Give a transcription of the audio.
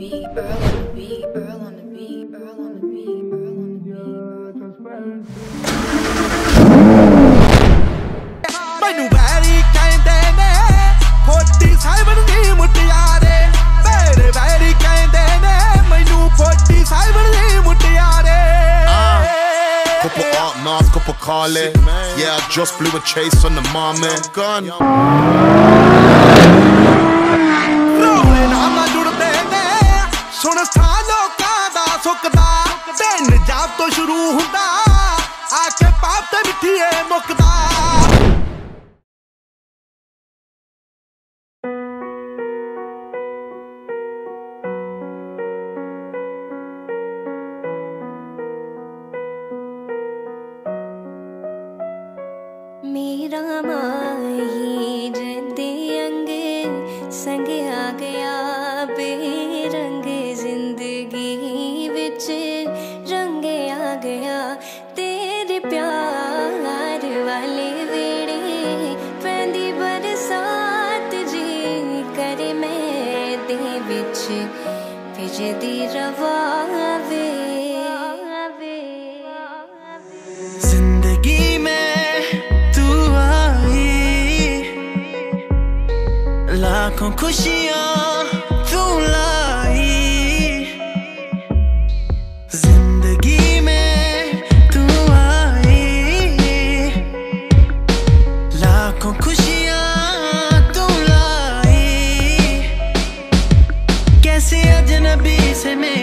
beat, Earl on the beat, Earl on the beat, Earl on the beat, Earl on the beat, Earl on the beat. ਮੈਨੂੰ ਵੈਰੀ ਕਹਿੰਦੇ ਨੇ 47 ਦੀ ਮੁਟਿਆਰੇ ਮੇਰੇ very ਕਹਿੰਦੇ ਨੇ ਮੈਨੂੰ 47 ਦੀ ਮੁਟਿਆਰੇ Couple art Nas, couple Carly. Yeah, I just blew a chase on the mom man. Gun. ਦਿਨ job ਤੋਂ ਸ਼ੁਰੂ ਹੁੰਦਾ ਆ ਕੇ ਪਾਪ ਤੇ ਮਿੱਠੀਏ ਮੁੱਕਦਾ मेरा माही तुझे ज़िंदगी में तू आई। लाखों खुशियाँ तू लाई। ज़िंदगी में तू आई। लाखों खुशी se me